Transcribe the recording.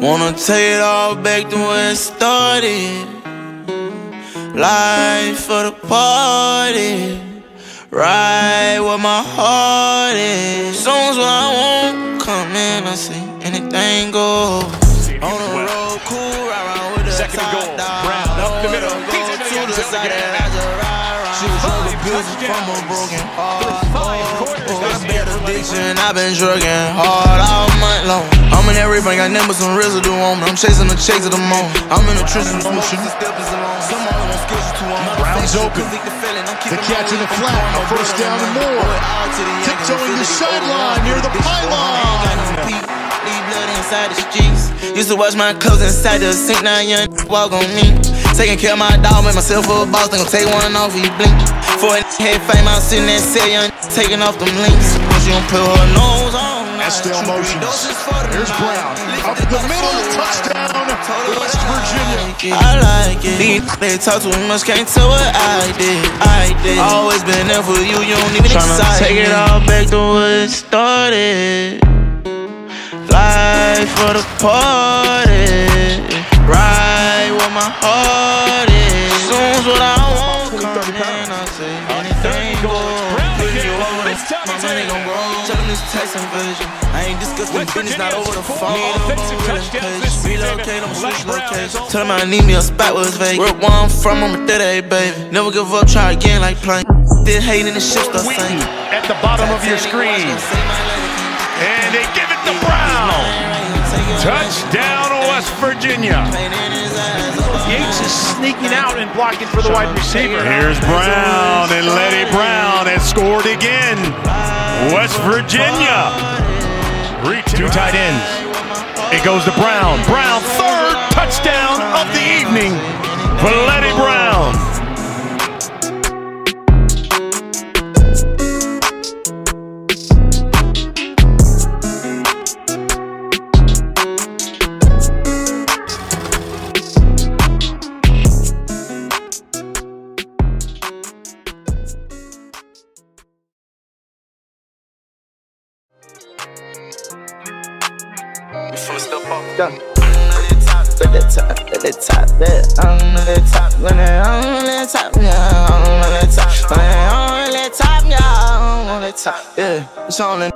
Wanna take it all back to where it started. Life for the party. Right where my heart is. Songs when I won't come in, I see anything goes. On the road, cool, ride around with the Second top goal. down. Brown up the middle. go to the side, and I just ride around. She was over from a broken heart. Oh, oh, oh, year bad for addiction, I've been drugging hard all month long. I'm in every ring, got but some residue on me. I'm chasing the chase of the moon. I'm in the trenches, pushing the steppers along. Some of them skills you too on. Brown's open. The catch in the flat. A first down and more. Tiptoeing the sideline near the pylon. Inside the streets. Used to watch my clothes inside the sink. Now young walk on me. Taking care of my dog, make myself a boss. Then gon' take one off when you blink. For a head fame, I'm sitting there, say young taking off them links. She gon' put her nose on. Estelle motions. Here's Brown. Up the middle, touchdown, West Virginia. I like it. These they talk too much, can't tell what I did. I did. Always been there for you, you don't even Tryna excite take me. it all back to where it started. Life for the party. My. Soon's what I want. Come in, I say anything. Put you over. My money gon' grow. Tell this text invasion. I ain't discussing business, not over the phone. offensive touchdowns this. Relocate, I'm switch location. Tell them I need me a spot where it's vacant. Where I'm from, I'm a 38, baby. Never give up, try again like playing. Did hating the shit start Wheaton at the bottom of your screen. And they give it to Brown. Touchdown, West Virginia. Yates is sneaking out and blocking for the wide receiver. Here's Brown, and Leddie Brown has scored again. West Virginia. Two tight ends. It goes to Brown. Brown, third touchdown of the evening for Leddie Brown. At the top, at the top, at the top, when I'm at the top, yeah, I'm the top, when I'm the top, yeah, on the top, yeah. It's only